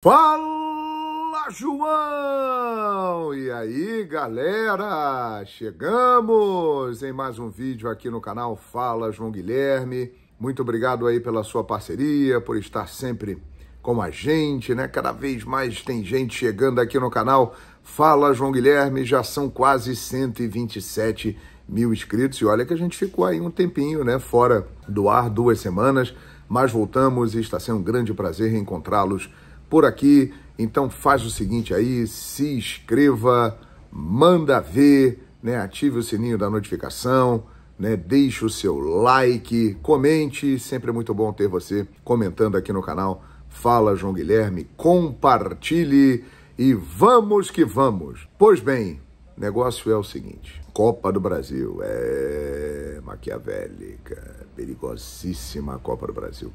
Fala, João! E aí, galera? Chegamos em mais um vídeo aqui no canal Fala João Guilherme. Muito obrigado aí pela sua parceria, por estar sempre com a gente, né? Cada vez mais tem gente chegando aqui no canal Fala João Guilherme, já são quase 127 mil inscritos. E olha que a gente ficou aí um tempinho, né? Fora do ar, duas semanas, mas voltamos e está sendo um grande prazer reencontrá-los por aqui. Então faz o seguinte aí, se inscreva, manda ver, né? Ative o sininho da notificação, né? Deixe o seu like, comente, sempre é muito bom ter você comentando aqui no canal. Fala João Guilherme, compartilhe e vamos que vamos. Pois bem, negócio é o seguinte: Copa do Brasil é maquiavélica, perigosíssima a Copa do Brasil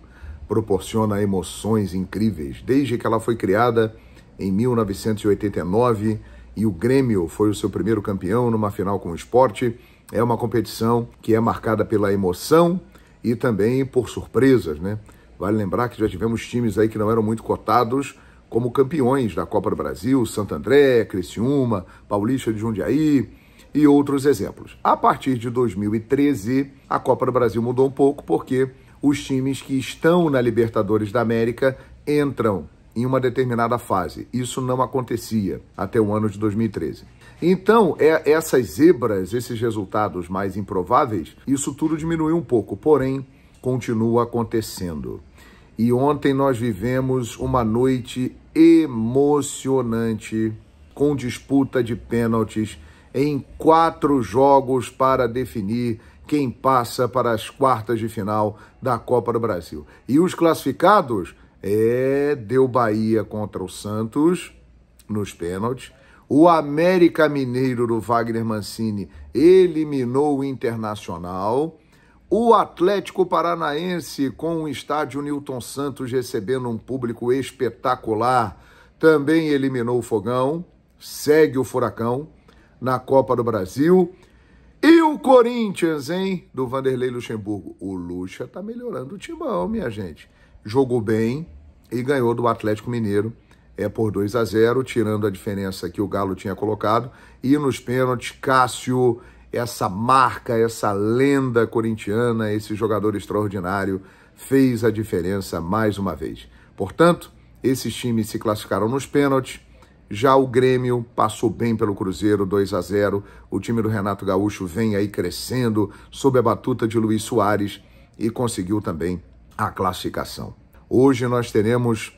proporciona emoções incríveis desde que ela foi criada em 1989 e o Grêmio foi o seu primeiro campeão numa final com o esporte. É uma competição que é marcada pela emoção e também por surpresas, né? Vale lembrar que já tivemos times aí que não eram muito cotados como campeões da Copa do Brasil, Santo André, Criciúma, Paulista de Jundiaí e outros exemplos. A partir de 2013, a Copa do Brasil mudou um pouco porque os times que estão na Libertadores da América entram em uma determinada fase. Isso não acontecia até o ano de 2013. Então, é, essas zebras, esses resultados mais improváveis, isso tudo diminuiu um pouco, porém, continua acontecendo. E ontem nós vivemos uma noite emocionante, com disputa de pênaltis, em quatro jogos para definir quem passa para as quartas de final da Copa do Brasil. E os classificados é deu Bahia contra o Santos nos pênaltis. O América Mineiro do Wagner Mancini eliminou o Internacional. O Atlético Paranaense, com o estádio Newton Santos recebendo um público espetacular, também eliminou o Fogão. Segue o Furacão na Copa do Brasil. E o Corinthians, hein? Do Vanderlei Luxemburgo. O Luxa tá melhorando o timão, minha gente. Jogou bem e ganhou do Atlético Mineiro é por 2 a 0, tirando a diferença que o Galo tinha colocado. E nos pênaltis, Cássio, essa marca, essa lenda corintiana, esse jogador extraordinário, fez a diferença mais uma vez. Portanto, esses times se classificaram nos pênaltis já o Grêmio passou bem pelo Cruzeiro 2 a 0. O time do Renato Gaúcho vem aí crescendo sob a batuta de Luiz Soares e conseguiu também a classificação. Hoje nós teremos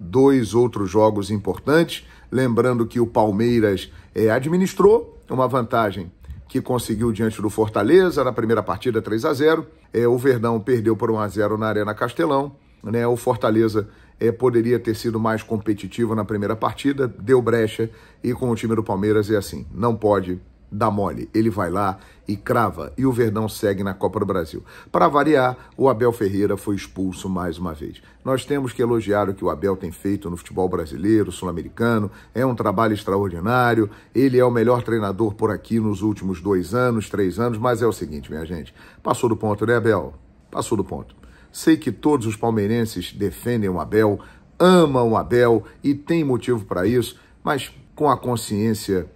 dois outros jogos importantes, lembrando que o Palmeiras é, administrou uma vantagem que conseguiu diante do Fortaleza na primeira partida 3 a 0. É, o Verdão perdeu por 1 a 0 na Arena Castelão, né? O Fortaleza é, poderia ter sido mais competitivo na primeira partida, deu brecha e com o time do Palmeiras é assim, não pode dar mole. Ele vai lá e crava e o Verdão segue na Copa do Brasil. Para variar, o Abel Ferreira foi expulso mais uma vez. Nós temos que elogiar o que o Abel tem feito no futebol brasileiro, sul-americano. É um trabalho extraordinário. Ele é o melhor treinador por aqui nos últimos dois anos, três anos. Mas é o seguinte, minha gente, passou do ponto, né, Abel? Passou do ponto. Sei que todos os palmeirenses defendem o Abel, amam o Abel e tem motivo para isso, mas com a consciência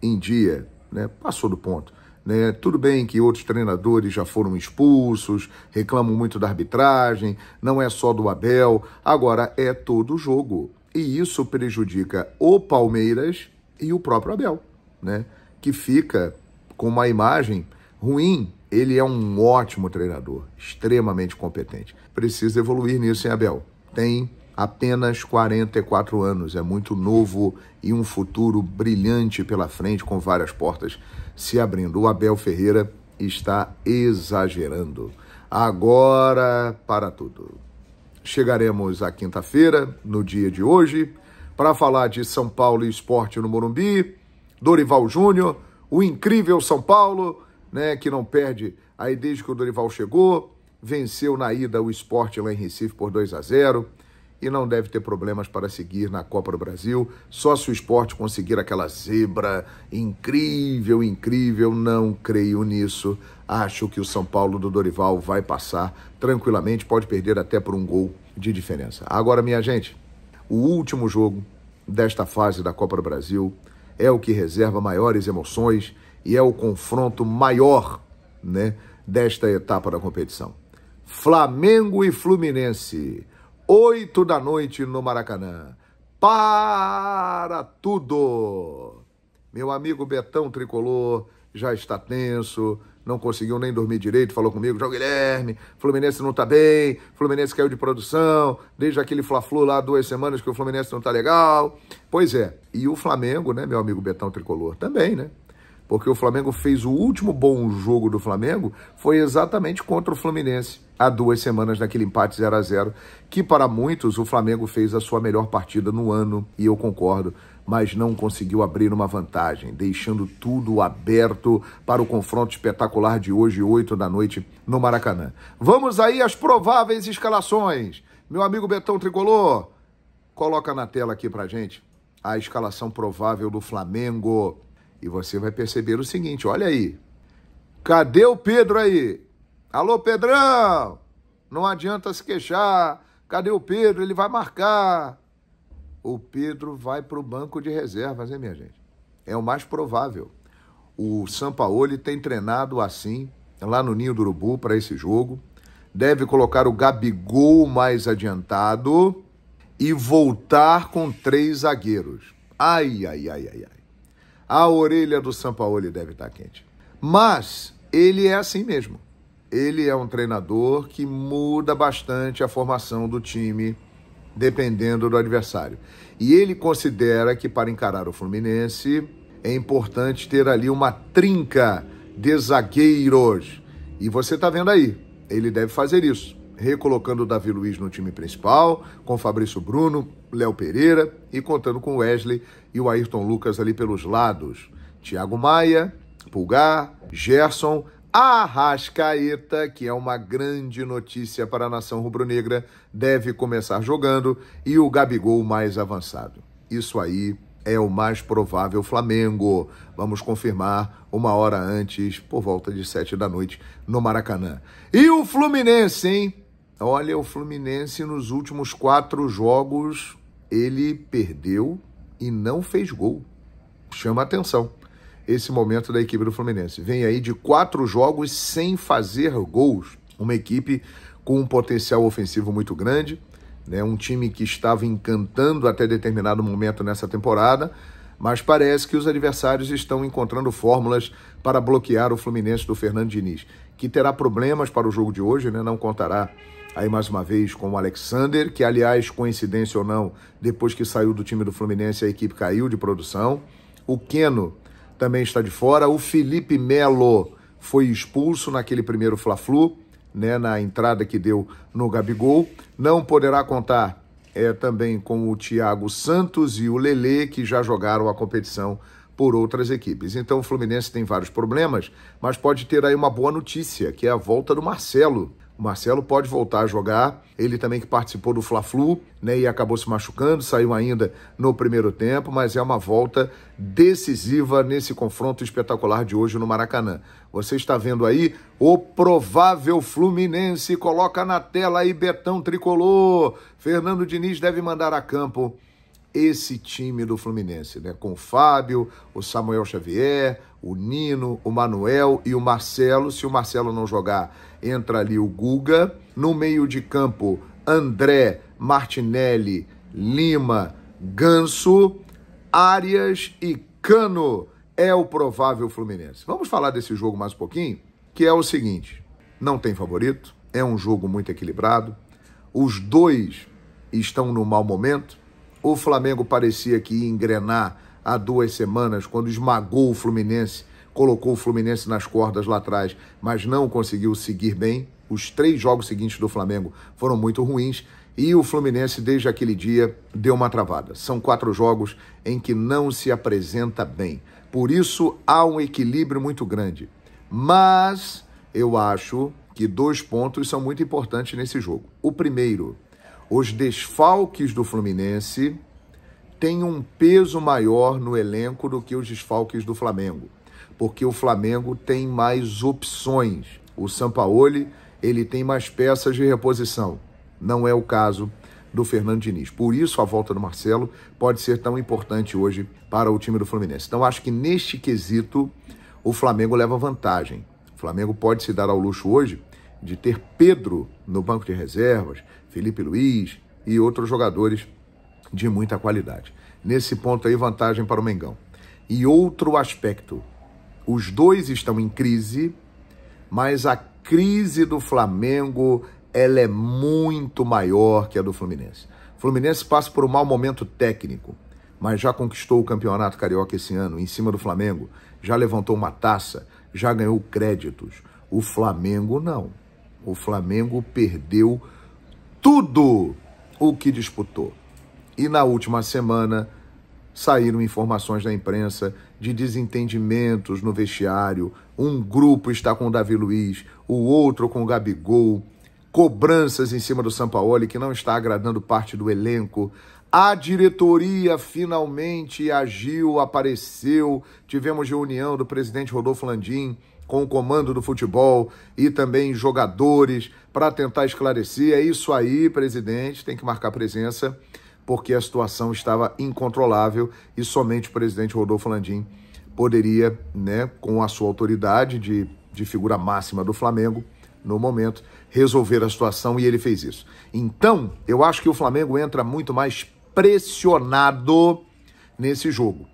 em dia, né? Passou do ponto. Né? Tudo bem que outros treinadores já foram expulsos, reclamam muito da arbitragem, não é só do Abel, agora é todo o jogo. E isso prejudica o Palmeiras e o próprio Abel, né? Que fica com uma imagem ruim ele é um ótimo treinador, extremamente competente. Precisa evoluir nisso, hein, Abel? Tem apenas 44 anos, é muito novo e um futuro brilhante pela frente, com várias portas se abrindo. O Abel Ferreira está exagerando. Agora, para tudo. Chegaremos à quinta-feira, no dia de hoje, para falar de São Paulo e esporte no Morumbi, Dorival Júnior, o incrível São Paulo né, que não perde aí desde que o Dorival chegou, venceu na ida o esporte lá em Recife por 2 a 0 e não deve ter problemas para seguir na Copa do Brasil. Só se o esporte conseguir aquela zebra incrível, incrível, não creio nisso. Acho que o São Paulo do Dorival vai passar tranquilamente, pode perder até por um gol de diferença. Agora, minha gente, o último jogo desta fase da Copa do Brasil, é o que reserva maiores emoções e é o confronto maior, né, desta etapa da competição. Flamengo e Fluminense, oito da noite no Maracanã. Para tudo! Meu amigo Betão Tricolor já está tenso, não conseguiu nem dormir direito, falou comigo, João Guilherme, Fluminense não tá bem, Fluminense caiu de produção, desde aquele Fla-Flu lá duas semanas que o Fluminense não tá legal. Pois é, e o Flamengo, né, meu amigo Betão Tricolor, também, né? Porque o Flamengo fez o último bom jogo do Flamengo foi exatamente contra o Fluminense, há duas semanas naquele empate 0 a 0 que para muitos o Flamengo fez a sua melhor partida no ano, e eu concordo mas não conseguiu abrir uma vantagem, deixando tudo aberto para o confronto espetacular de hoje, 8 da noite, no Maracanã. Vamos aí às prováveis escalações. Meu amigo Betão Tricolor, coloca na tela aqui pra gente a escalação provável do Flamengo. E você vai perceber o seguinte, olha aí. Cadê o Pedro aí? Alô, Pedrão! Não adianta se queixar. Cadê o Pedro? Ele vai marcar o Pedro vai para o banco de reservas, hein, minha gente? É o mais provável. O Sampaoli tem treinado assim, lá no Ninho do Urubu, para esse jogo. Deve colocar o Gabigol mais adiantado e voltar com três zagueiros. Ai, ai, ai, ai, ai. A orelha do Sampaoli deve estar quente. Mas ele é assim mesmo. Ele é um treinador que muda bastante a formação do time dependendo do adversário. E ele considera que para encarar o Fluminense é importante ter ali uma trinca de zagueiros. E você está vendo aí, ele deve fazer isso, recolocando o Davi Luiz no time principal, com Fabrício Bruno, Léo Pereira e contando com Wesley e o Ayrton Lucas ali pelos lados. Thiago Maia, Pulgar, Gerson, Arrascaeta, que é uma grande notícia para a nação rubro-negra, deve começar jogando e o Gabigol mais avançado. Isso aí é o mais provável Flamengo. Vamos confirmar uma hora antes, por volta de sete da noite, no Maracanã. E o Fluminense, hein? Olha, o Fluminense nos últimos quatro jogos ele perdeu e não fez gol. Chama atenção esse momento da equipe do Fluminense. Vem aí de quatro jogos sem fazer gols. Uma equipe com um potencial ofensivo muito grande, né? um time que estava encantando até determinado momento nessa temporada, mas parece que os adversários estão encontrando fórmulas para bloquear o Fluminense do Fernando Diniz, que terá problemas para o jogo de hoje, né? não contará aí mais uma vez com o Alexander, que aliás, coincidência ou não, depois que saiu do time do Fluminense, a equipe caiu de produção. O Keno também está de fora. O Felipe Melo foi expulso naquele primeiro Fla-Flu, né, na entrada que deu no Gabigol. Não poderá contar é, também com o Thiago Santos e o Lele, que já jogaram a competição por outras equipes. Então o Fluminense tem vários problemas, mas pode ter aí uma boa notícia, que é a volta do Marcelo. O Marcelo pode voltar a jogar. Ele também que participou do Fla-Flu, né, e acabou se machucando, saiu ainda no primeiro tempo, mas é uma volta decisiva nesse confronto espetacular de hoje no Maracanã. Você está vendo aí o provável Fluminense, coloca na tela aí Betão Tricolor. Fernando Diniz deve mandar a campo esse time do Fluminense, né? Com o Fábio, o Samuel Xavier, o Nino, o Manuel e o Marcelo. Se o Marcelo não jogar, entra ali o Guga. No meio de campo, André, Martinelli, Lima, Ganso, Arias e Cano. É o provável Fluminense. Vamos falar desse jogo mais um pouquinho, que é o seguinte: não tem favorito, é um jogo muito equilibrado. Os dois estão no mau momento o Flamengo parecia que ia engrenar há duas semanas, quando esmagou o Fluminense, colocou o Fluminense nas cordas lá atrás, mas não conseguiu seguir bem. Os três jogos seguintes do Flamengo foram muito ruins e o Fluminense, desde aquele dia, deu uma travada. São quatro jogos em que não se apresenta bem. Por isso, há um equilíbrio muito grande. Mas eu acho que dois pontos são muito importantes nesse jogo. O primeiro, os desfalques do Fluminense têm um peso maior no elenco do que os desfalques do Flamengo, porque o Flamengo tem mais opções. O Sampaoli, ele tem mais peças de reposição. Não é o caso do Fernando Diniz. Por isso, a volta do Marcelo pode ser tão importante hoje para o time do Fluminense. Então, acho que neste quesito, o Flamengo leva vantagem. O Flamengo pode se dar ao luxo hoje de ter Pedro no banco de reservas, Felipe Luiz e outros jogadores de muita qualidade. Nesse ponto aí, vantagem para o Mengão. E outro aspecto: os dois estão em crise, mas a crise do Flamengo ela é muito maior que a do Fluminense. O Fluminense passa por um mau momento técnico, mas já conquistou o campeonato carioca esse ano em cima do Flamengo, já levantou uma taça, já ganhou créditos. O Flamengo não. O Flamengo perdeu tudo o que disputou. E na última semana saíram informações da imprensa de desentendimentos no vestiário. Um grupo está com o Davi Luiz, o outro com o Gabigol. Cobranças em cima do Sampaoli que não está agradando parte do elenco. A diretoria finalmente agiu, apareceu. Tivemos reunião do presidente Rodolfo Landim com o comando do futebol e também jogadores para tentar esclarecer. É isso aí, presidente, tem que marcar presença porque a situação estava incontrolável e somente o presidente Rodolfo Landim poderia, né, com a sua autoridade de, de figura máxima do Flamengo, no momento, resolver a situação e ele fez isso. Então, eu acho que o Flamengo entra muito mais pressionado nesse jogo.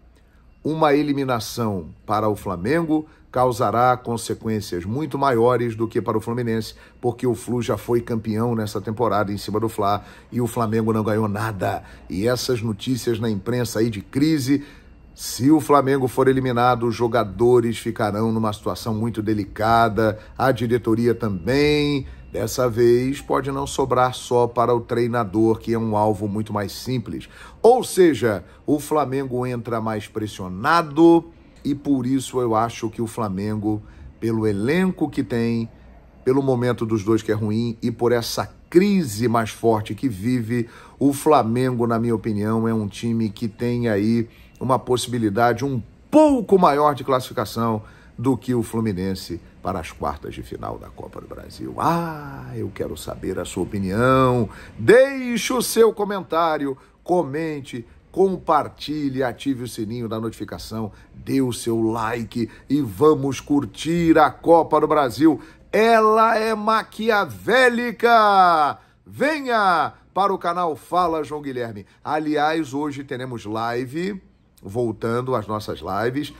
Uma eliminação para o Flamengo causará consequências muito maiores do que para o Fluminense, porque o Flu já foi campeão nessa temporada em cima do Fla e o Flamengo não ganhou nada. E essas notícias na imprensa aí de crise, se o Flamengo for eliminado, os jogadores ficarão numa situação muito delicada, a diretoria também. Dessa vez pode não sobrar só para o treinador, que é um alvo muito mais simples. Ou seja, o Flamengo entra mais pressionado e por isso eu acho que o Flamengo, pelo elenco que tem, pelo momento dos dois que é ruim e por essa crise mais forte que vive, o Flamengo, na minha opinião, é um time que tem aí uma possibilidade um pouco maior de classificação do que o Fluminense para as quartas de final da Copa do Brasil. Ah, eu quero saber a sua opinião. Deixe o seu comentário, comente, compartilhe, ative o sininho da notificação, dê o seu like e vamos curtir a Copa do Brasil. Ela é maquiavélica! Venha para o canal Fala João Guilherme. Aliás, hoje teremos live, voltando às nossas lives,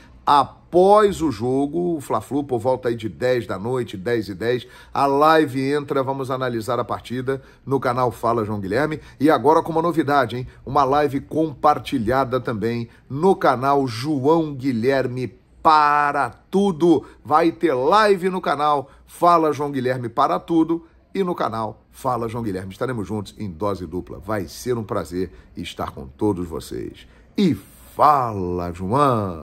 após o jogo, o Fla-Flu, por volta aí de 10 da noite, 10 e 10, a live entra, vamos analisar a partida no canal Fala João Guilherme. E agora com uma novidade, hein? Uma live compartilhada também no canal João Guilherme para tudo. Vai ter live no canal Fala João Guilherme para tudo e no canal Fala João Guilherme. Estaremos juntos em dose dupla. Vai ser um prazer estar com todos vocês. E fala, João!